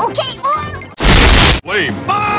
Okay, Lame. Bye.